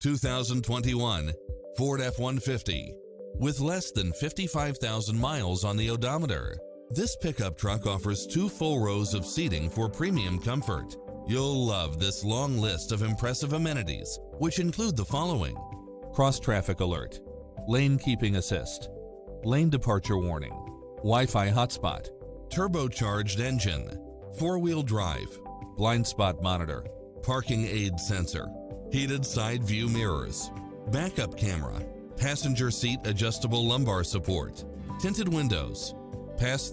2021 Ford F-150. With less than 55,000 miles on the odometer, this pickup truck offers two full rows of seating for premium comfort. You'll love this long list of impressive amenities, which include the following. Cross traffic alert, lane keeping assist, lane departure warning, Wi-Fi hotspot, turbocharged engine, four-wheel drive, blind spot monitor, parking aid sensor, heated side view mirrors, backup camera, passenger seat adjustable lumbar support, tinted windows, pass-through